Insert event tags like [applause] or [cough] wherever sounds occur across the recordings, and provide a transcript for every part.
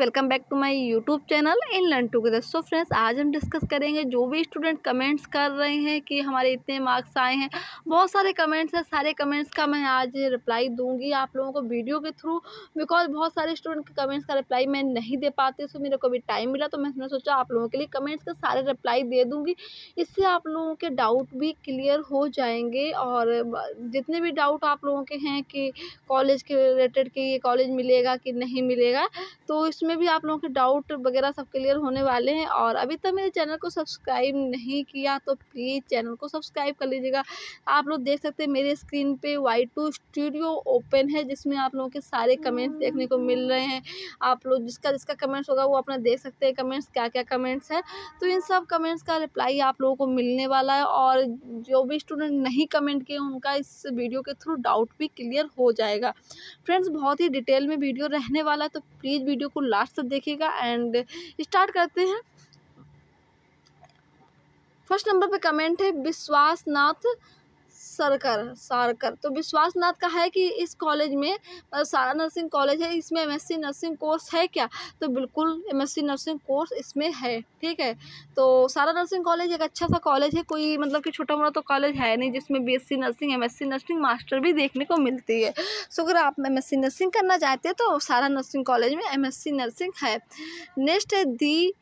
Welcome back to my YouTube channel in learn together so friends आज हम discuss करेंगे जो भी स्टूडेंट कमेंट्स कर रहे हैं कि हमारे इतने मार्क्स आए हैं। बहुत सारे कमेंट्स हैं, सारे कमेंट्स का मैं आज रिप्लाई दूँगी आप लोगों को वीडियो के थ्रू बिकॉज़ बहुत सारे स्टूडेंट के कमेंट्स का रिप्लाई मैं नहीं दे पाती सो मेरे को भी टाइम मिला तो मैंने सोचा आप लोगों के लिए कमेंट्स का सारे रिप्लाई दे दूँगी। इससे आप लोगों के डाउट भी क्लियर हो जाएँगे और जितने भी डाउट आप लोगों के हैं कि कॉलेज के रिलेटेड कि ये कॉलेज मिलेगा कि नहीं मिलेगा तो इसमें भी आप लोगों के डाउट वगैरह सब क्लियर होने वाले हैं और अभी तक मेरे चैनल को सब्सक्राइब नहीं किया तो प्लीज़ चैनल को सब्सक्राइब कर लीजिएगा। आप लोग देख सकते हैं मेरे स्क्रीन पे वाई टू स्टूडियो ओपन है जिसमें आप लोगों के सारे कमेंट्स देखने को मिल रहे हैं। आप लोग जिसका जिसका कमेंट्स होगा वो अपना देख सकते हैं कमेंट्स क्या क्या कमेंट्स है। तो इन सब कमेंट्स का रिप्लाई आप लोगों को मिलने वाला है और जो भी स्टूडेंट नहीं कमेंट किए उनका इस वीडियो के थ्रू डाउट भी क्लियर हो जाएगा। फ्रेंड्स बहुत ही डिटेल में वीडियो रहने वाला है तो प्लीज़ वीडियो को लास्ट तक देखिएगा एंड स्टार्ट करते हैं। फ़र्स्ट नंबर पे कमेंट है विश्वास नाथ सरकर, सारकर। तो विश्वासनाथ का है कि इस कॉलेज में सारा नर्सिंग कॉलेज है, इसमें एमएससी नर्सिंग कोर्स है क्या? तो बिल्कुल एमएससी नर्सिंग कोर्स इसमें है, ठीक है? तो सारा नर्सिंग कॉलेज एक अच्छा सा कॉलेज है, कोई मतलब कि छोटा मोटा तो कॉलेज है नहीं, जिसमें BSc nursing MSc nursing master भी देखने को मिलती है। सो अगर आप एमएससी नर्सिंग करना चाहते हैं तो सारा नर्सिंग कॉलेज में एमएससी नर्सिंग है। नेक्स्ट है दी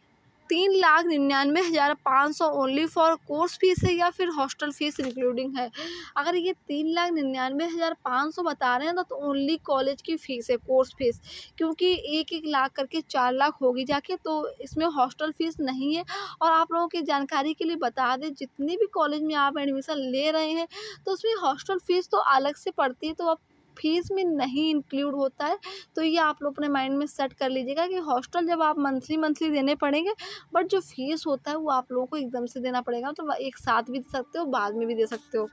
तीन लाख निन्यानवे हज़ार पाँच सौ ओनली फॉर कोर्स फ़ीस है या फिर हॉस्टल फ़ीस इंक्लूडिंग है। अगर ये तीन लाख निन्यानवे हज़ार पाँच सौ बता रहे हैं ना तो ओनली कॉलेज की फ़ीस है कोर्स फ़ीस क्योंकि एक एक लाख करके चार लाख होगी जाके तो इसमें हॉस्टल फ़ीस नहीं है। और आप लोगों की जानकारी के लिए बता दें, जितने भी कॉलेज में आप एडमिशन ले रहे हैं तो उसमें हॉस्टल फ़ीस तो अलग से पड़ती है तो आप फ़ीस में नहीं इंक्लूड होता है तो ये आप लोग अपने माइंड में सेट कर लीजिएगा कि हॉस्टल जब आप मंथली मंथली देने पड़ेंगे बट जो फ़ीस होता है वो आप लोगों को एकदम से देना पड़ेगा तो एक साथ भी दे सकते हो, बाद में भी दे सकते हो।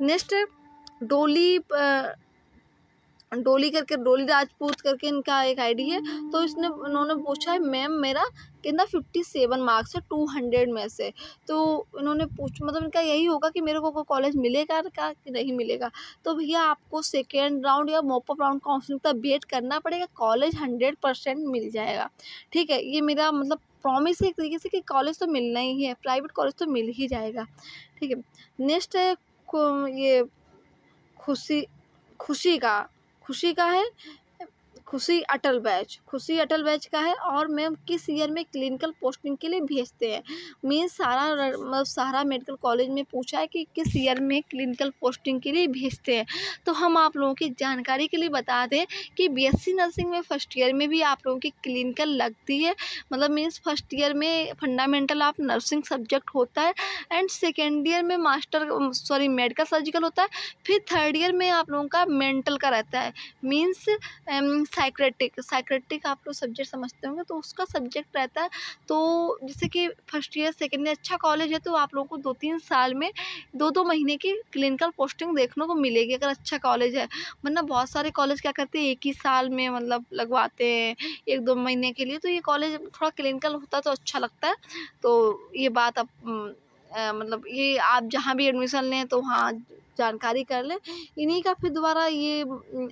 नेक्स्ट डोली डोली करके, डोली राजपूत करके इनका एक आईडी है। तो इसने उन्होंने पूछा है, मैम, मेरा कितना फिफ्टी सेवन मार्क्स है टू हंड्रेड में से? तो इन्होंने पूछ मतलब इनका यही होगा कि मेरे को कोई कॉलेज मिलेगा क्या, कि नहीं मिलेगा? तो भैया, आपको सेकेंड राउंड या मोपअप राउंड काउंसलिंग का वेट करना पड़ेगा कॉलेज हंड्रेड परसेंट मिल जाएगा। ठीक है, ये मेरा मतलब प्रॉमिस है एक तरीके से कि कॉलेज तो मिलना ही है प्राइवेट कॉलेज तो मिल ही जाएगा। ठीक है नेक्स्ट है ये खुशी खुशी का खुशी का है। खुशी अटल बैच खुशी अटल बैच का है और मैम किस ईयर में क्लिनिकल पोस्टिंग के लिए भेजते हैं? मीन्स सारा मतलब सारा मेडिकल कॉलेज में पूछा है कि किस ईयर में क्लिनिकल पोस्टिंग के लिए भेजते हैं? तो हम आप लोगों की जानकारी के लिए बता दें कि बीएससी नर्सिंग में फ़र्स्ट ईयर में भी आप लोगों की क्लिनिकल लगती है। मतलब मीन्स फ़र्स्ट ईयर में फंडामेंटल ऑफ़ नर्सिंग सब्जेक्ट होता है एंड सेकेंड ईयर में मास्टर सॉरी मेडिकल सर्जिकल होता है। फिर थर्ड ईयर में आप लोगों का मेंटल का रहता है। मीन्स साइक्रेटिक साइक्रेटिक आप लोग सब्जेक्ट समझते होंगे तो उसका सब्जेक्ट रहता है तो जैसे कि फ़र्स्ट ईयर सेकेंड ईयर अच्छा कॉलेज है तो आप लोगों को दो तीन साल में दो दो महीने की क्लिनिकल पोस्टिंग देखने को मिलेगी अगर अच्छा कॉलेज है। वरना बहुत सारे कॉलेज क्या करते हैं, एक ही साल में मतलब लगवाते हैं एक दो महीने के लिए तो ये कॉलेज थोड़ा क्लिनिकल होता तो अच्छा लगता है। तो ये बात अब मतलब ये आप जहाँ भी एडमिशन लें तो वहाँ जानकारी कर लें। इन्हीं का फिर दोबारा ये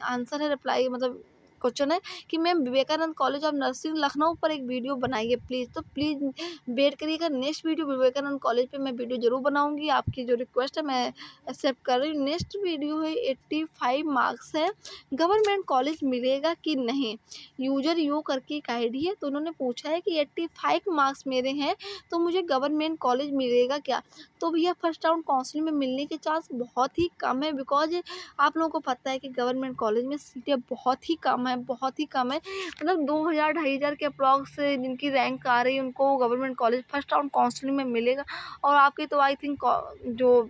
आंसर है रिप्लाई मतलब क्वेश्चन है कि ma'am Vivekananda college of nursing Lucknow पर एक वीडियो बनाइए प्लीज़। तो प्लीज़ वेट करिएगा, नेक्स्ट वीडियो विवेकानंद कॉलेज पर मैं वीडियो ज़रूर बनाऊँगी। आपकी जो रिक्वेस्ट है, मैं एक्सेप्ट कर रही हूँ। नेक्स्ट वीडियो है एट्टी फाइव मार्क्स है। गवर्नमेंट कॉलेज मिलेगा कि नहीं? यूज़र यू करके एक आई है तो उन्होंने पूछा है कि एट्टी फाइव मार्क्स मेरे हैं तो मुझे गवर्नमेंट कॉलेज मिलेगा क्या? तो भैया फ़र्स्ट राउंड काउंसलिंग में मिलने के चांस बहुत ही कम है बिकॉज़ आप लोगों को पता है कि गवर्नमेंट कॉलेज में सीटें बहुत ही कम है। है, बहुत ही कम है। मतलब दो हज़ार, ढाई हज़ार के अप्रॉक्स जिनकी रैंक आ रही है, उनको government college, first round counselling में मिलेगा। और आपकी तो आई थिंक जो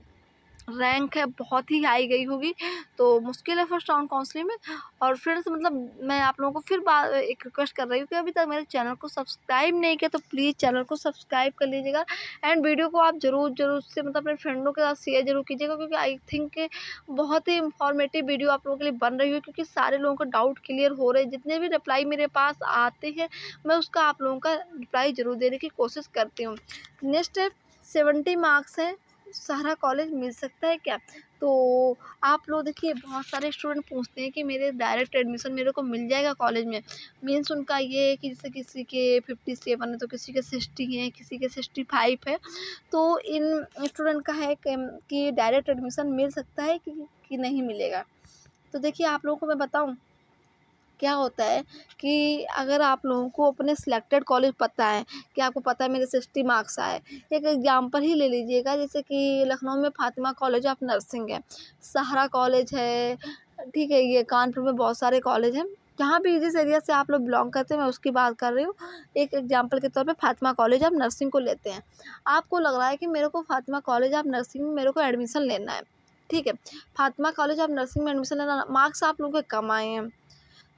रैंक है, बहुत ही हाई गई होगी। तो मुश्किल है फ़र्स्ट राउंड काउंसलिंग में। और फ्रेंड्स मतलब मैं आप लोगों को फिर एक रिक्वेस्ट कर रही हूँ कि अभी तक मेरे चैनल को सब्सक्राइब नहीं किया तो प्लीज़ चैनल को सब्सक्राइब कर लीजिएगा। एंड वीडियो को आप ज़रूर ज़रूर से मतलब अपने फ्रेंडों के साथ शेयर ज़रूर कीजिएगा, क्योंकि आई थिंक बहुत ही इंफॉर्मेटिव वीडियो आप लोगों के लिए बन रही है क्योंकि सारे लोगों का डाउट क्लियर हो रहे हैं। जितने भी रिप्लाई मेरे पास आते हैं, मैं उसका आप लोगों का रिप्लाई ज़रूर देने की कोशिश करती हूँ। नेक्स्ट सेवेंटी मार्क्स है। सारा कॉलेज मिल सकता है क्या? तो आप लोग देखिए बहुत सारे स्टूडेंट पूछते हैं कि मेरे डायरेक्ट एडमिशन मेरे को मिल जाएगा कॉलेज में? मीन्स उनका ये है कि जैसे किसी के फिफ्टी सेवन है तो किसी के सिक्सटी है किसी के सिक्सटी फाइव है। तो इन स्टूडेंट का है कि डायरेक्ट एडमिशन मिल सकता है कि, कि नहीं मिलेगा? तो देखिए आप लोगों को मैं बताऊँ क्या होता है कि अगर आप लोगों को अपने सिलेक्टेड कॉलेज पता है, कि आपको पता है मेरे सिक्सटी मार्क्स आए एक एग्ज़ाम्पल ही ले लीजिएगा, जैसे कि लखनऊ में फातिमा कॉलेज ऑफ़ नर्सिंग है, सहारा कॉलेज है, ठीक है, ये कानपुर में बहुत सारे कॉलेज हैं, जहाँ भी जिस एरिया से आप लोग बिलोंग करते हैं, मैं उसकी बात कर रही हूँ, एक एग्जांपल के तौर पे फातिमा कॉलेज ऑफ़ नर्सिंग को लेते हैं। आपको लग रहा है कि मेरे को फातिमा कॉलेज ऑफ़ नर्सिंग में मेरे को एडमिशन लेना है, ठीक है, फातिमा कॉलेज ऑफ़ नर्सिंग में एडमिशन लेना मार्क्स आप लोगों के कम आए हैं।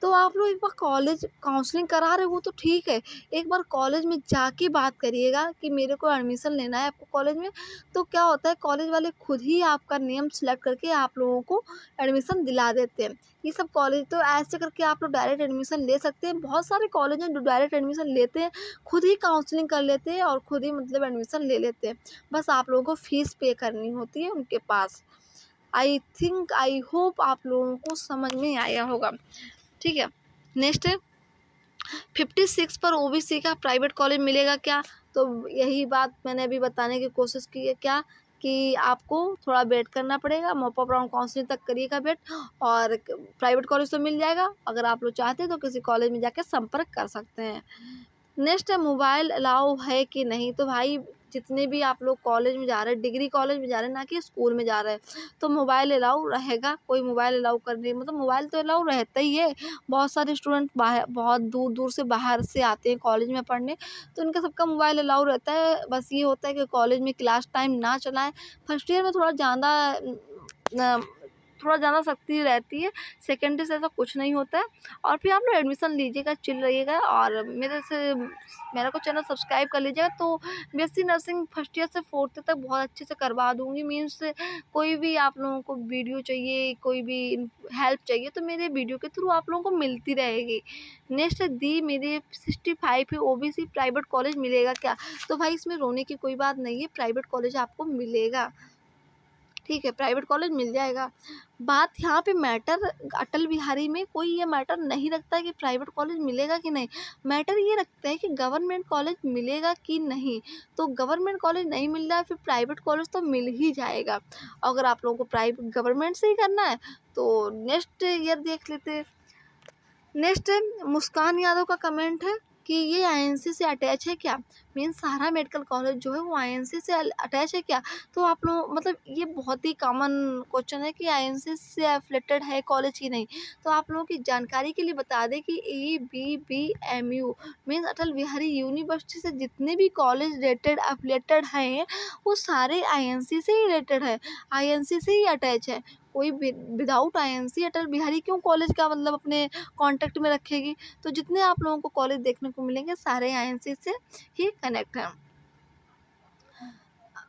तो आप लोग एक बार कॉलेज, काउंसलिंग करा रहे हो तो ठीक है। एक बार कॉलेज में जाके बात करिएगा कि मेरे को एडमिशन लेना है आपको कॉलेज में। तो क्या होता है, कॉलेज वाले खुद ही आपका नेम सेलेक्ट करके आप लोगों को एडमिशन दिला देते हैं। ये सब कॉलेज तो ऐसे करके आप लोग डायरेक्ट एडमिशन ले सकते हैं। बहुत सारे कॉलेज हैं जो डायरेक्ट एडमिशन लेते हैं, खुद ही काउंसलिंग कर लेते हैं और खुद ही मतलब एडमिशन ले लेते हैं। बस आप लोगों को फ़ीस पे करनी होती है उनके पास। आई थिंक आई होप आप लोगों को समझ में आया होगा। ठीक है? नेक्स्ट है। फिफ्टी सिक्स पर ओबीसी का प्राइवेट कॉलेज मिलेगा क्या? तो यही बात मैंने अभी बताने की कोशिश की है क्या? कि आपको थोड़ा वेट करना पड़ेगा मोपा ब्राउन काउंसिलिंग तक करिएगा वेट और प्राइवेट कॉलेज तो मिल जाएगा। अगर आप लोग चाहते हैं तो किसी कॉलेज में जाकर संपर्क कर सकते हैं। नेक्स्ट है मोबाइल अलाउ है कि नहीं? तो भाई जितने भी आप लोग कॉलेज में जा रहे हैं डिग्री कॉलेज में जा रहे हैं, ना कि स्कूल में जा रहे हैं तो मोबाइल अलाउ रहेगा, कोई मोबाइल अलाउ कर नहीं मतलब मोबाइल तो अलाउ रहता ही है। बहुत सारे स्टूडेंट बाहर, बहुत दूर दूर से बाहर से आते हैं कॉलेज में पढ़ने तो इनका सबका मोबाइल अलाउ रहता है। बस ये होता है कि कॉलेज में क्लास टाइम ना चलाएँ। फ़र्स्ट ईयर में थोड़ा ज़्यादा थोड़ा ज़्यादा सख्ती रहती है सेकेंडरी से ऐसा कुछ नहीं होता है। और फिर आप लोग एडमिशन लीजिएगा चिल रहिएगा और मेरे से, मेरा को चैनल सब्सक्राइब कर लीजिएगा तो बीएससी नर्सिंग फ़र्स्ट ईयर से फोर्थ तक बहुत अच्छे से करवा दूँगी। मीन्स कोई भी आप लोगों को वीडियो चाहिए, कोई भी हेल्प चाहिए तो मेरे वीडियो के थ्रू आप लोगों को मिलती रहेगी। नेक्स्ट दी मेरे सिक्सटी फाइव है ओ प्राइवेट कॉलेज मिलेगा क्या? तो भाई इसमें रोने की कोई बात नहीं है प्राइवेट कॉलेज आपको मिलेगा। ठीक है प्राइवेट कॉलेज मिल जाएगा। बात यहाँ पे मैटर अटल बिहारी में कोई ये मैटर नहीं रखता कि प्राइवेट कॉलेज मिलेगा कि नहीं। मैटर ये रखता है कि गवर्नमेंट कॉलेज मिलेगा कि नहीं। तो गवर्नमेंट कॉलेज नहीं मिल रहा है, फिर प्राइवेट कॉलेज तो मिल ही जाएगा। अगर आप लोगों को प्राइवेट गवर्नमेंट से ही करना है तो नेक्स्ट ईयर देख लेते नेक्स्ट मुस्कान यादव का कमेंट है। कि ये आईएनसी से अटैच है क्या? मीन सहारा मेडिकल कॉलेज जो है वो आईएनसी से अटैच है क्या? तो आप लोग मतलब ये बहुत ही कॉमन क्वेश्चन है कि आईएनसी से एफलेटेड है कॉलेज ही नहीं। तो आप लोगों की जानकारी के लिए बता दें कि A B B M U means Atal Bihari university से जितने भी कॉलेज रिलेटेड एफलेटेड हैं, वो सारे आईएनसी से ही रिलेटेड है। आईएनसी से ही अटैच है। कोई विदाउट आईएनसी अटल बिहारी क्यों कॉलेज का मतलब अपने कांटेक्ट में रखेगी? तो जितने आप लोगों को कॉलेज देखने को मिलेंगे, सारे आईएनसी से ही कनेक्ट हैं।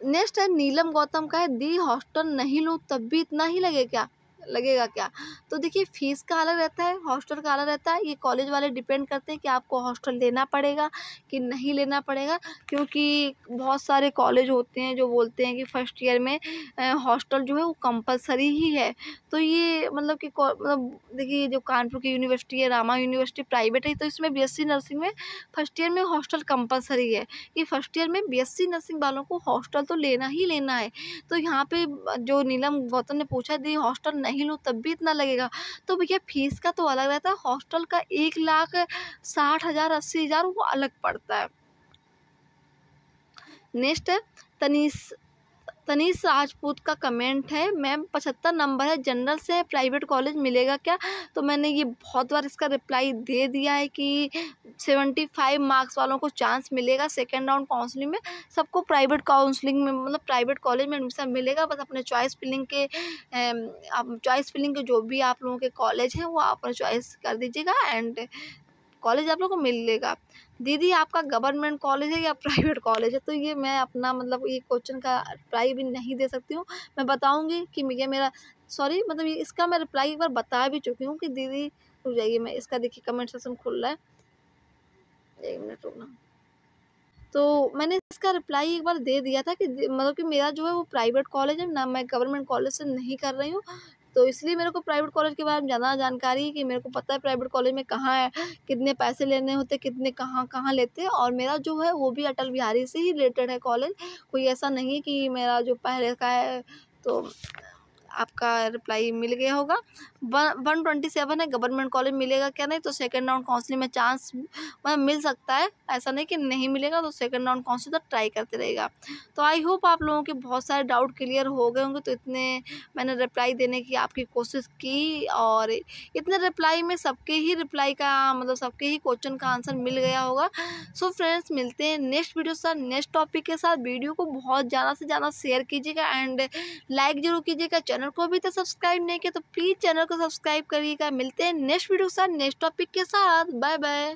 नेक्स्ट है, नीलम गौतम का है, दी हॉस्टल नहीं लूँ, तब भी इतना ही लगे क्या? लगेगा क्या? तो देखिए फ़ीस का अलग रहता है हॉस्टल का अलग रहता है। ये कॉलेज वाले डिपेंड करते हैं कि आपको हॉस्टल लेना पड़ेगा कि नहीं लेना पड़ेगा, क्योंकि बहुत सारे कॉलेज होते हैं जो बोलते हैं कि फ़र्स्ट ईयर में हॉस्टल जो है वो कंपलसरी ही है। तो ये मतलब कि मतलब देखिए, जो कानपुर की यूनिवर्सिटी है, रामा यूनिवर्सिटी प्राइवेट है तो इसमें बीएससी नर्सिंग में फ़र्स्ट ईयर में हॉस्टल कंपलसरी है। कि फ़र्स्ट ईयर में बीएससी नर्सिंग वालों को हॉस्टल तो लेना ही लेना है। तो यहाँ पे जो नीलम गौतम ने पूछा दी हॉस्टल नहीं नहीं लूँ तब भी इतना लगेगा। तो भैया फ़ीस का तो अलग रहता है, हॉस्टल का एक लाख साठ हज़ार, अस्सी हज़ार वो अलग पड़ता है। नेक्स्ट है, तनीस तनीष राजपूत का कमेंट है। मैम, पचहत्तर नंबर है। जनरल से प्राइवेट कॉलेज मिलेगा क्या? तो मैंने ये बहुत बार इसका रिप्लाई दे दिया है कि सेवेंटी फाइव मार्क्स वालों को चांस मिलेगा सेकेंड राउंड काउंसलिंग में। सबको प्राइवेट काउंसलिंग में मतलब प्राइवेट कॉलेज में एडमिशन मिलेगा। बस अपने चॉइस फिलिंग के चॉइस फिलिंग के जो भी आप लोगों के कॉलेज हैं, वो आप चॉइस कर दीजिएगा। एंड कॉलेज आप लोग को मिलेगा। दीदी, आपका गवर्नमेंट कॉलेज है या [laughs] प्राइवेट कॉलेज है? तो ये मैं अपना मतलब ये क्वेश्चन का रिप्लाई भी नहीं दे सकती हूँ। मैं बताऊँगी कि मुझे मेरा सॉरी मतलब ये इसका मैं रिप्लाई एक बार बता भी चुकी हूँ कि दीदी, रुक जाइए, मैं इसका देखिए कमेंट सेक्शन खुल रहा है। एक मिनट रुकना। तो मैंने इसका रिप्लाई एक बार दे दिया था कि मतलब कि मेरा जो है वो प्राइवेट कॉलेज है, ना मैं गवर्नमेंट कॉलेज से नहीं कर रही हूँ। तो इसलिए मेरे को प्राइवेट कॉलेज के बारे में ज़्यादा जानकारी है कि मेरे को पता है प्राइवेट कॉलेज में कहाँ है, कितने पैसे लेने होते कितने कहाँ कहाँ लेते हैं और मेरा जो है वो भी अटल बिहारी से ही रिलेटेड है कॉलेज कोई ऐसा नहीं कि मेरा जो पहले का है तो आपका रिप्लाई मिल गया होगा। वन ट्वेंटी सेवन है गवर्नमेंट कॉलेज मिलेगा क्या नहीं? तो सेकेंड राउंड काउंसलिंग में चांस मतलब मिल सकता है। ऐसा नहीं कि नहीं मिलेगा तो सेकेंड राउंड काउंसलिंग तो ट्राई करते रहेगा। तो आई होप आप लोगों के बहुत सारे डाउट क्लियर हो गए होंगे। तो इतने मैंने रिप्लाई देने की आपकी कोशिश की और इतने रिप्लाई में सबके ही रिप्लाई का मतलब सबके ही क्वेश्चन का आंसर मिल गया होगा। सो so फ्रेंड्स मिलते हैं नेक्स्ट वीडियो साथ नेक्स्ट टॉपिक के साथ। वीडियो को बहुत ज़्यादा से ज़्यादा शेयर कीजिएगा एंड लाइक ज़रूर कीजिएगा। चैनल को अभी तक सब्सक्राइब नहीं किया तो प्लीज़ चैनल को सब्सक्राइब करिएगा। मिलते हैं नेक्स्ट वीडियो के साथ, नेक्स्ट टॉपिक के साथ। Bye bye